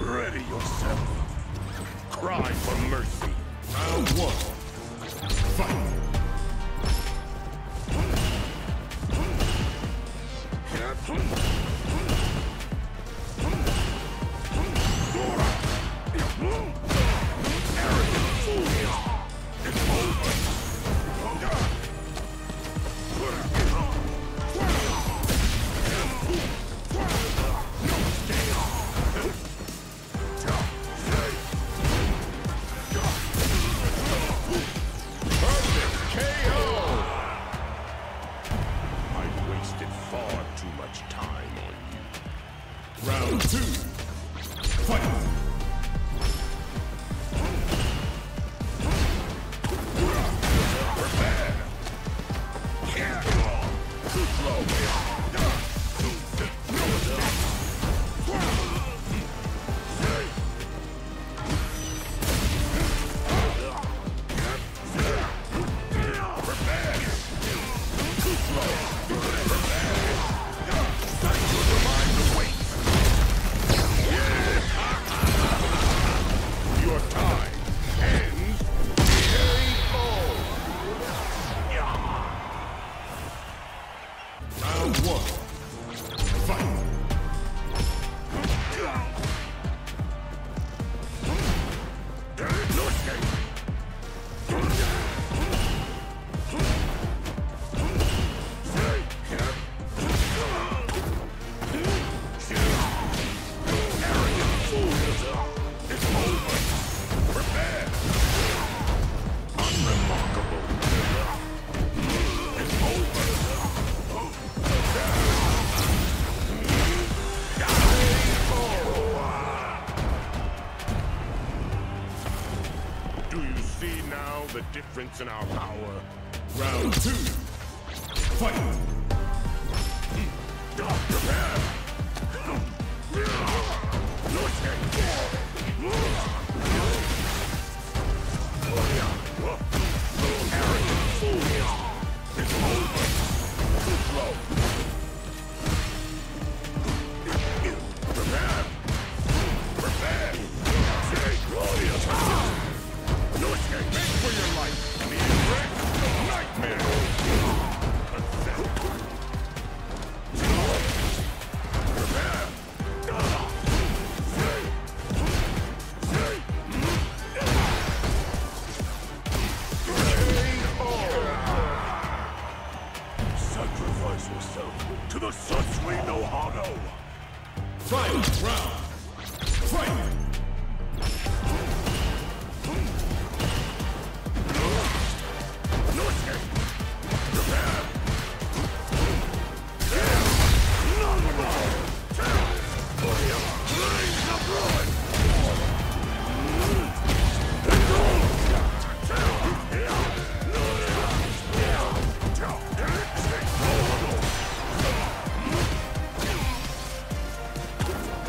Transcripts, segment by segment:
Ready yourself. Cry for mercy. Round one. Fight. Fight! difference in our power. Round two. Fight! Prepare! Final round. Fight!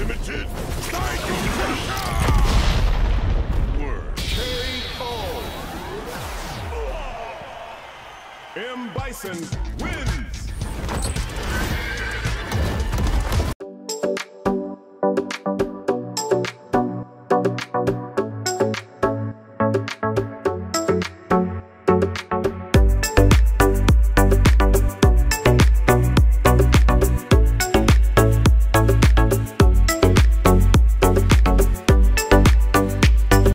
Unlimited Psycho Pressure! K.O. M. Bison wins!